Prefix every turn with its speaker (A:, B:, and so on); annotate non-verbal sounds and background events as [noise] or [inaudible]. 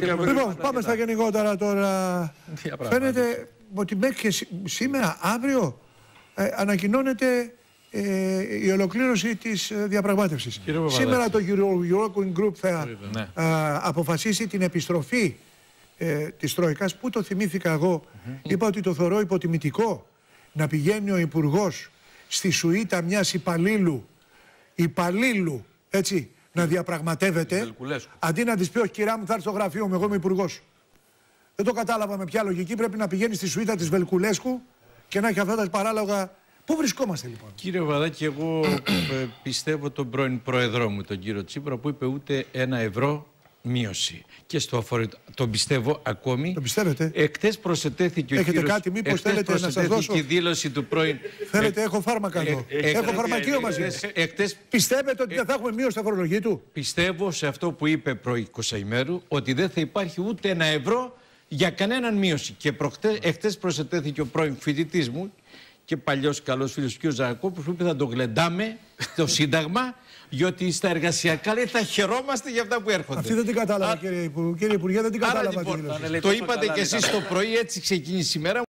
A: Λοιπόν, πάμε στα γενικότερα τώρα.
B: Ποια πράγματα.
A: Φαίνεται ότι μέχρι και σή- σήμερα, αύριο, ε, ανακοινώνεται ε, η ολοκλήρωση της ε, διαπραγμάτευσης.
B: Κύριε Παπαδάκη.
A: Σήμερα το Euro, Eurocon Group θα
B: Ναι.
A: α, αποφασίσει την επιστροφή ε, της Τρόικας. Πού το θυμήθηκα εγώ. Είπα ότι το θεωρώ υποτιμητικό να πηγαίνει ο Υπουργός στη σουίτα μιας υπαλλήλου, υπαλλήλου, έτσι, να διαπραγματεύεται.
B: Βελκουλέσκου.
A: Αντί να της πει, Όχι, κυρία μου, θα έρθει στο γραφείο μου, εγώ είμαι υπουργός. Δεν το κατάλαβα με ποια λογική. Πρέπει να πηγαίνει στη σουίτα της Βελκουλέσκου και να έχει αυτά τα παράλογα. Πού βρισκόμαστε λοιπόν;
B: Κύριε Βαδάκη, εγώ ε, πιστεύω τον πρώην πρόεδρό μου, τον κύριο Τσίπρα, που είπε ούτε ένα ευρώ μείωση. Και στο αφορετό, τον πιστεύω ακόμη.
A: Το πιστεύετε.
B: Εκτές προσετέθηκε ο
A: Έχετε
B: κύριος...
A: κάτι, μήπως
B: εκτές
A: θέλετε να σας
B: προσετέθηκε
A: δώσω;
B: η δήλωση του πρώην...
A: Θέλετε, έχω φάρμακα εδώ.
B: ε,
A: έχω
B: ε,
A: φαρμακείο μαζί. μου.
B: Εκτές, εκτές
A: Πιστεύετε ότι δεν θα έχουμε μείωση στα φορολογία του;
B: Πιστεύω σε αυτό που είπε προ 20 ημέρου ότι δεν θα υπάρχει ούτε ένα ευρώ για κανέναν μείωση. Και προχτέ, εχθές προσετέθηκε ο πρώην φοιτητής μου και παλιός καλός φίλος κ. Ζαρακόπουλος που είπε θα το γλεντάμε στο [laughs] Σύνταγμα διότι στα εργασιακά λέει θα χαιρόμαστε για αυτά που έρχονται.
A: Αυτή δεν την κατάλαβα, κύριε, Υπουργέ. κύριε Υπουργέ, δεν την
B: Άρα,
A: κατάλαβα τη
B: λοιπόν,
A: δήλωση.
C: λέει
B: το
C: τόσο
B: είπατε
C: καλά,
B: κι
C: λέει,
B: εσείς το πρωί έτσι ξεκίνησε η μέρα